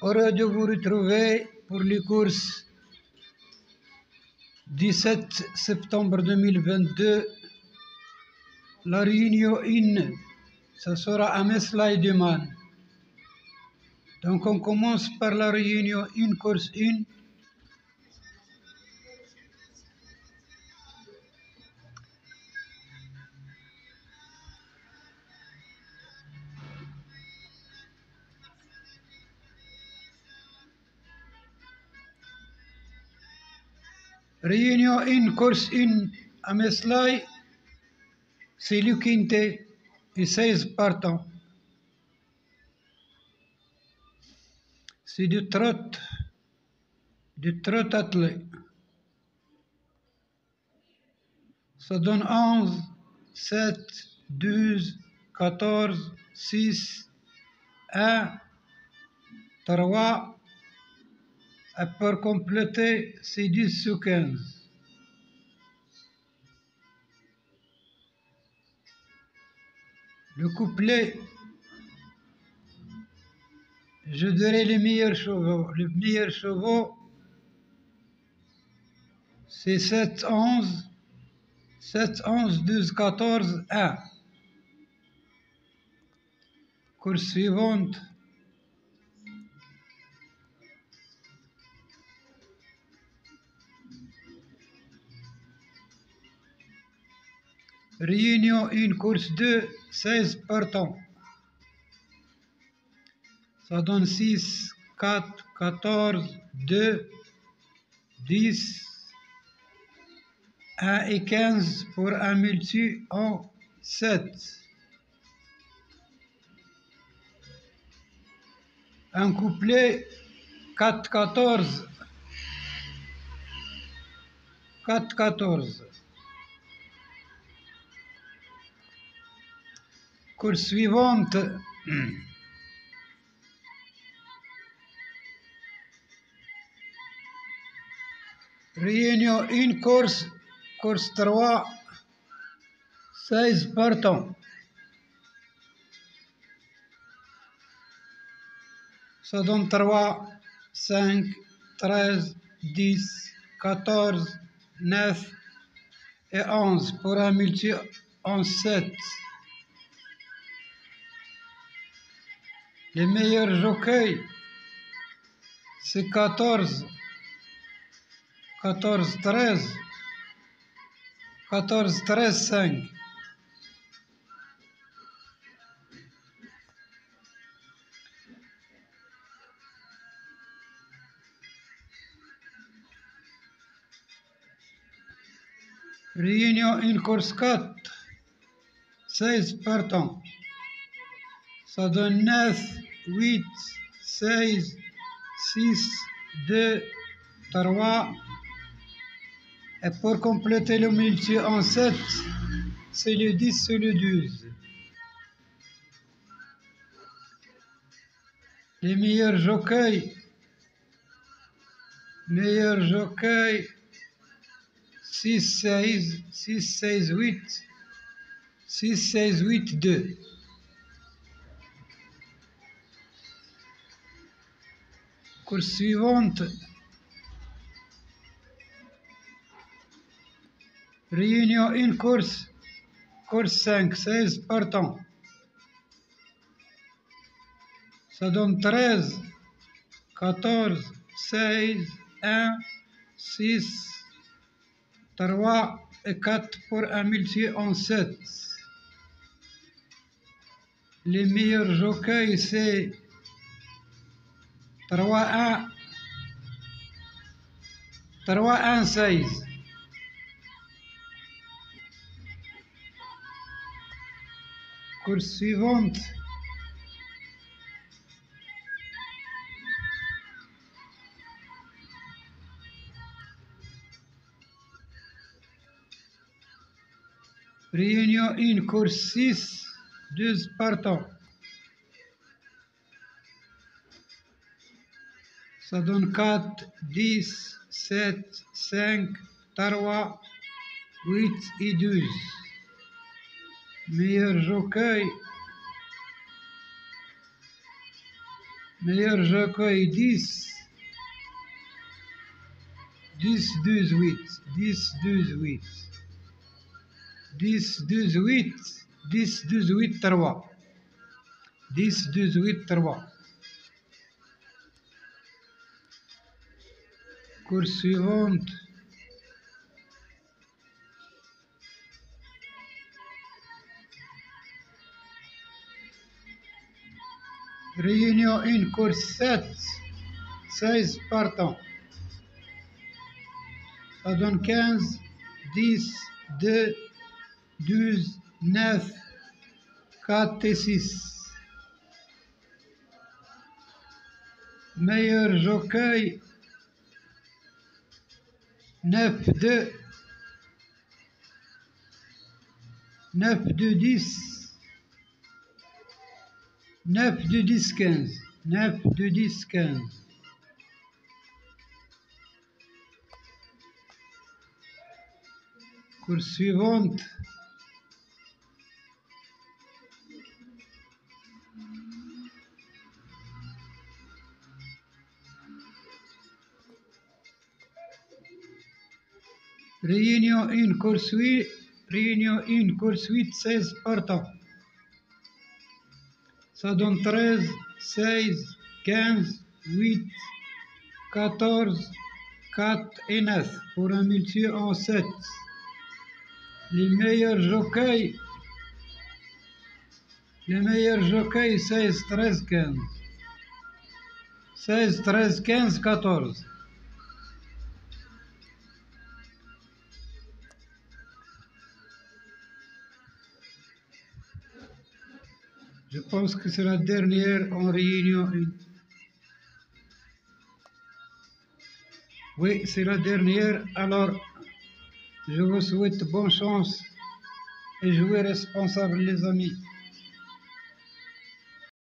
Heureux de vous retrouver pour les courses 17 septembre 2022. La réunion 1, ce sera à Meslay de Man. Donc on commence par la réunion 1, course 1. Réunion 1, course 1 à Meslay, c'est Lucinte et 16 partants. C'est du trot, du trot attelé. Ça donne 11, 7, 12, 14, 6, 1, 3, et pour compléter, c'est 10 sur 15. Le couplet, je dirais les meilleurs chevaux. Les meilleurs chevaux, c'est 7, 11, 7, 11, 12, 14, 1. Course suivante. Réunion 1, course 2, 16 partants. Ça donne 6, 4, 14, 2, 10, 1 et 15 pour un multi en 7. Un couplet 4, 14. 4, 14. Course suivante. Réunion 1, course, course 3, 16 partants. Ça donne 3, 5, 13, 10, 14, 9 et 11 pour un multi en 7. Les meilleurs jockeys, c'est 14, 14, 13, 14, 13, 5. Réunion une course 4, 16 partants. Ça donne 9, 8, 16, 6, 2, 3. Et pour compléter le multi en 7, c'est le 10 sur le 12. Les meilleurs jockeys, meilleurs jockeys, 6, 16, 6, 16, 8, 6, 16, 8, 2. Course suivante. Réunion 1 course, course 5, 16 partants. Ça donne 13, 14, 16, 1, 6, 3 et 4 pour un multi en 7. Les meilleurs jockeys, c'est 3, 1, 3, 1, 16. Course suivante. Réunion 1, course 6, 12 partants. Ça donne 4, 10, 7, 5, 3, 8 et 12. Meilleur jockey. Meilleur jockey 10. 10, 12, 8. 10, 12, 8. 10, 12, 8. 10, 12, 8, 3. 10, 12, 8, 3. Course suivante. Réunion 1, course 7. 16 partants. Ça donne 15, 10, 2, 12, 9, 4 et 6. Meilleur jockey 9, 2, 9, 2, 10, 9, 2, 10, 15, 9, 2, 10, 15. Course suivante. Réunion 1, course 8, Réunion 1, course 8, 16 partants. Ça donne 13, 16, 15, 8, 14, 4 et 9 pour un multi en 7. Les meilleurs jockeys, les meilleurs jockeys 16, 13, 15. 16, 13, 15, 14. Je pense que c'est la dernière en réunion 1. Oui, c'est la dernière. Alors, je vous souhaite bonne chance et jouez responsable, les amis.